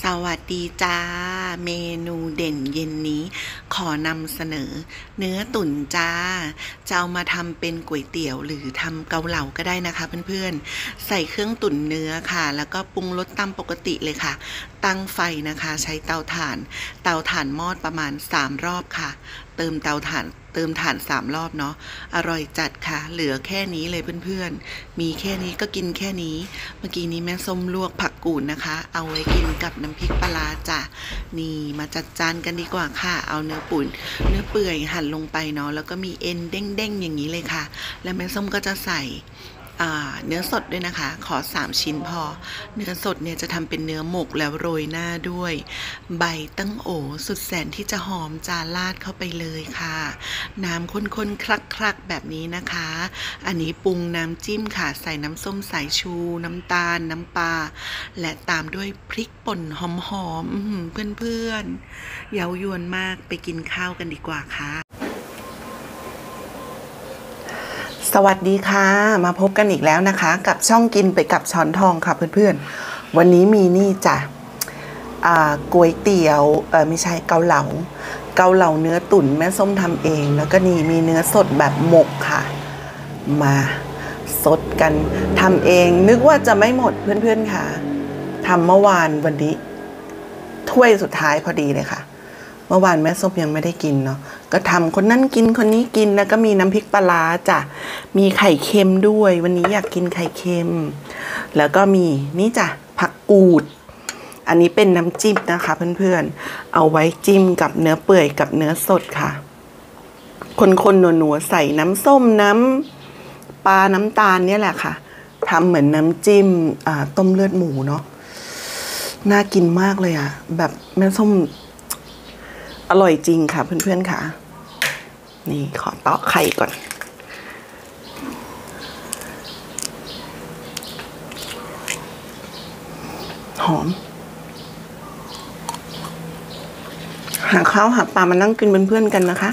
สวัสดีจ้า เมนูเด่นเย็นนี้ ขอนำเสนอ เนื้อตุ๋นจ้า จะเอามาทำเป็นก๋วยเตี๋ยวหรือทำเกาเหลาก็ได้นะคะเพื่อนๆ ใส่เครื่องตุ๋นเนื้อค่ะ แล้วก็ปรุงรสตามปกติเลยค่ะ ตั้งไฟนะคะ ใช้เตาถ่าน เตาถ่านมอดประมาณ 3 รอบค่ะ เติมเตาถ่านเติมถ่าน3รอบเนาะ อร่อยจัดค่ะ เหลือแค่นี้เลยเพื่อนๆ มีแค่นี้ก็กินแค่นี้ เมื่อกี้นี้แม่ส้มลวกผัก กูดนะคะ เอาไว้กินกับน้ำพริกปลาร้าจ้ะนี่มาจัดจานกันดีกว่าค่ะ เอาเนื้อปุ่น เนื้อเปื่อยหั่นลงไปเนาะแล้วก็มีเอ็นเด้งๆอย่างนี้เลยค่ะ แล้วแม่ส้มก็จะใส่ เนื้อสดด้วยนะคะ ขอ 3 ชิ้นพอ เนื้อสดเนี่ยจะทำเป็นเนื้อหมกแล้วโรยหน้าด้วย ใบตั้งโอสุดแสนที่จะหอมจานลาดเข้าไปเลยค่ะ น้ำข้นๆคลักๆ แบบนี้นะคะ อันนี้ปรุงน้ำจิ้มค่ะ ใส่น้ำส้มสายชู น้ำตาล น้ำปลา และตามด้วยพริกป่นหอมๆเพื่อนๆเย้ายวนมากไปกินข้าวกันดีกว่าค่ะ สวัสดีค่ะ มาพบกันอีกแล้วนะคะ กับช่องกินไปกับช้อนทองค่ะเพื่อนๆ วันนี้มีนี่จ้ะก๋วยเตี๋ยวเออไม่ใช่เกาเหลา เกาเหลาเนื้อตุ๋นแม่ส้มทำเอง แล้วก็นี่มีเนื้อสดแบบหมกค่ะ มาสดกันทำเอง นึกว่าจะไม่หมดเพื่อนๆค่ะทำเมื่อวานวันนี้ถ้วยสุดท้ายพอดีเลยค่ะ เมื่อวานแม่ส้มยังไม่ได้กินเนาะ ก็ทำคนนั้นกินคนนี้กินแล้วก็มีน้ำพริกปลาจ้ะมีไข่เค็มด้วย วันนี้อยากกินไข่เค็ม แล้วก็มีนี่จ้ะผักกูด อันนี้เป็นน้ำจิ้มนะคะเพื่อนๆ เอาไว้จิ้มกับเนื้อเปื่อยกับเนื้อสดค่ะ คนๆนัวๆใส่น้ำส้มน้ำปลาน้ำตาลเนี่ยแหละค่ะทำเหมือนน้ำจิ้มต้มเลือดหมูเนาะน่ากินมากเลยอะแบบแม่ส้มอร่อยจริงค่ะเพื่อนๆค่ะ นี่ขอเตาะไข่ก่อน หอม หาข้าวหาปลามานั่งกินเป็นเพื่อนกันนะคะ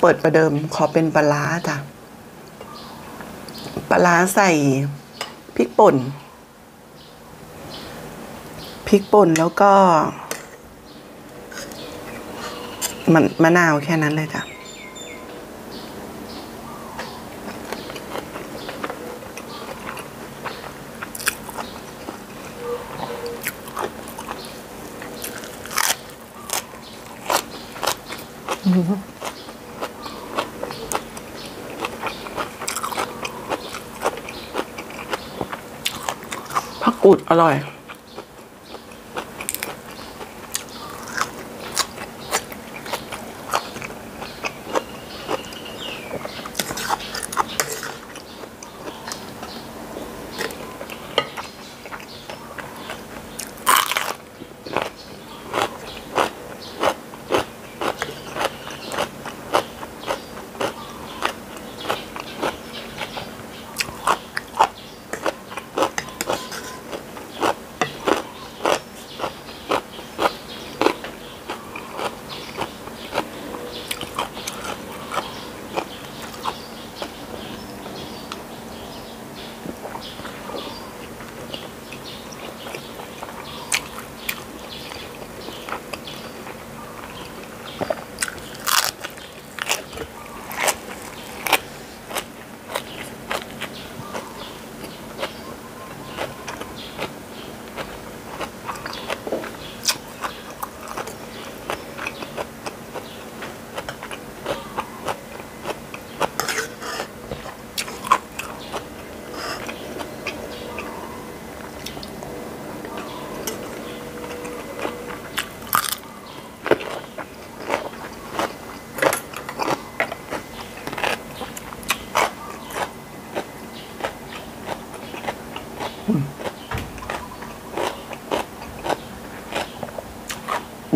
เปิดประเดิมขอเป็นปลาร้าจ้ะปลาร้าใส่พริกป่น พริกป่นแล้วก็ มันมะนาวแค่นั้นเลยจ้ะผักกูดอร่อย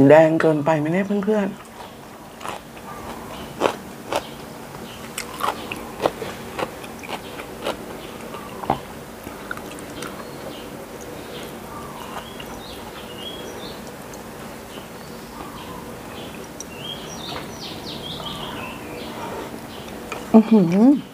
แดงเกินไปไหมเนี่ยเพื่อนๆอือหือ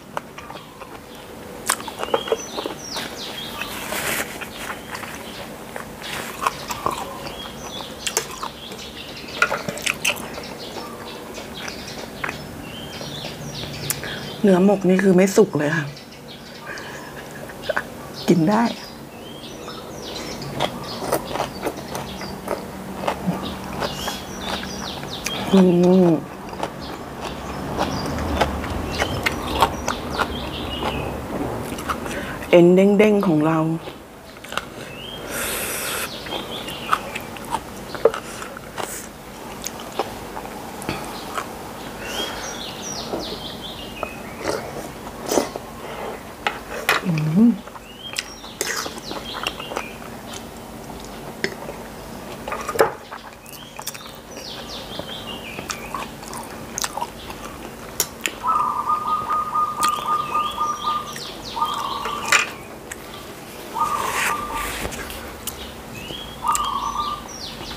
เนื้อหมกนี่คือไม่สุกเลยค่ะ กินได้ อืมเอ็นเด้งๆของเรา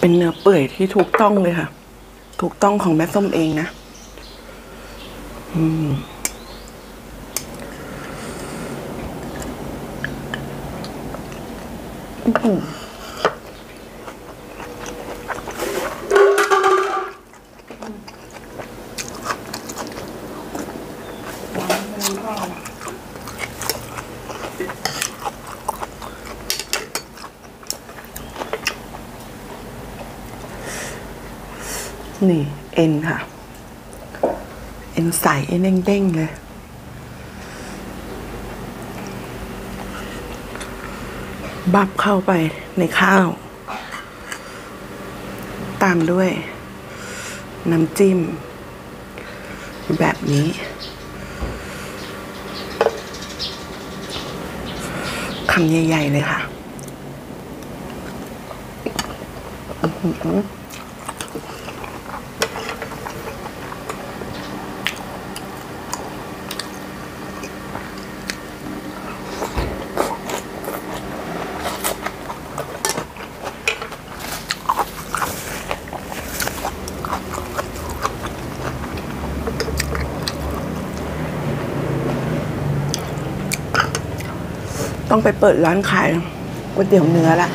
เป็นเนื้อเปื่อยที่ถูกต้องเลยค่ะ ถูกต้องของแม่ส้มเองนะอืมอื้อหือนี่ เอ็นค่ะ เอ็นใสเอ็นเด้งๆเลย บับเข้าไปในข้าว ตามด้วย น้ำจิ้ม แบบนี้คำใหญ่ ๆ เลยค่ะ อือหือ ต้องไปเปิดร้านขายก๋วยเตี๋ยวเนื้อละ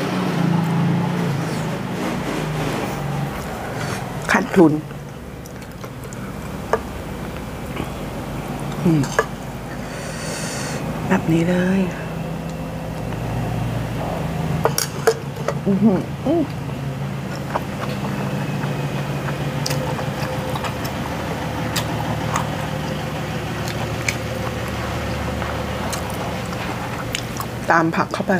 ขาดทุนแบบนี้เลย อื้อหืออื้อ ตามผักเข้าไป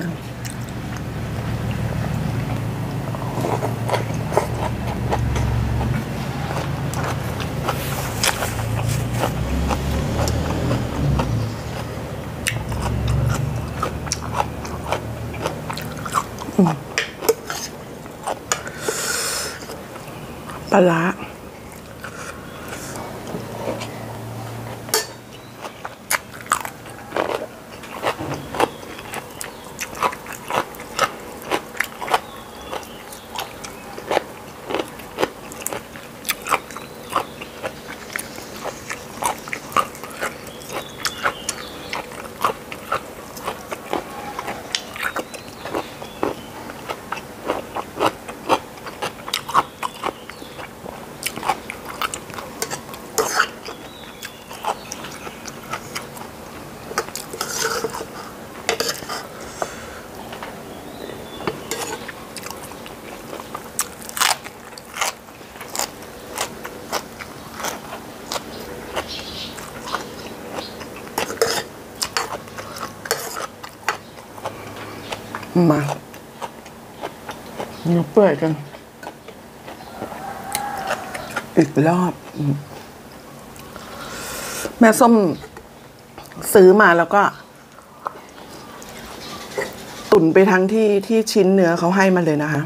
ปลา มาเนื้อเปื่อยกัน อีกรอบอืมแม่ส้มซื้อมาแล้วก็ ตุนไปทั้งที่ที่ชิ้นเนื้อเขาให้มาเลยนะคะ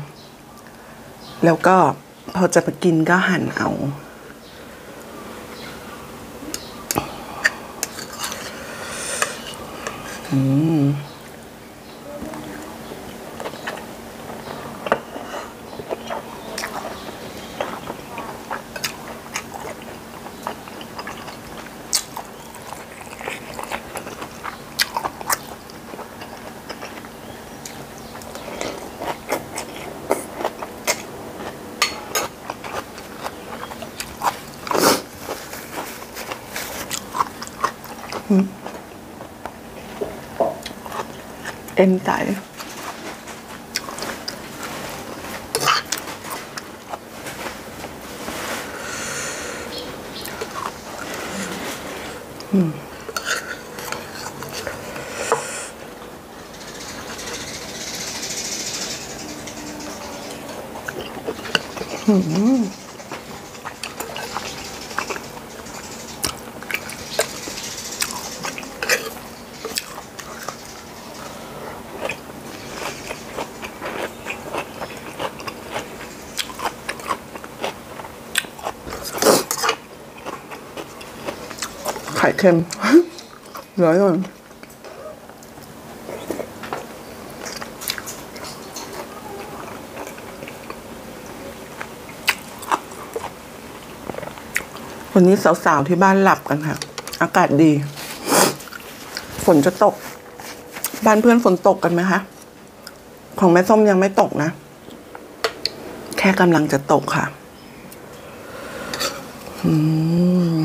แล้วก็พอจะไปกินก็หั่นเอาอืม เอ็น เค็มร้อยก่อนวันนี้สาวๆที่บ้านหลับกันค่ะ อากาศดี ฝนจะตก บ้านเพื่อนฝนตกกันไหมคะ ของแม่ส้มยังไม่ตกนะ แค่กำลังจะตกค่ะ อืม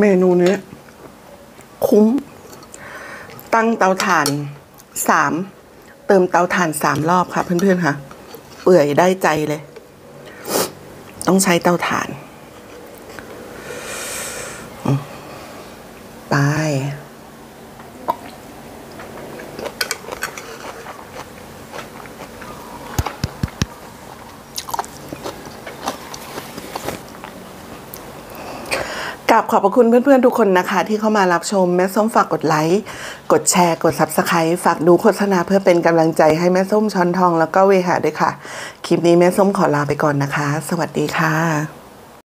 เมนูนี้ คุ้ม ตั้งเตาถ่านสามเติมเตาถ่านสามรอบค่ะเพื่อนๆค่ะ เปื่อยได้ใจเลย ต้องใช้เตาถ่านอืมไป กับขอบพระคุณเพื่อนๆทุกคนนะคะ ที่เข้ามารับชมแม่ส้มฝากกดไลค์ กดแชร์ กด Subscribe ฝากดูโฆษณาเพื่อเป็นกำลังใจให้แม่ส้มช้อนทองแล้วก็เวหาด้วยค่ะ คลิปนี้แม่ส้มขอลาไปก่อนนะคะ สวัสดีค่ะ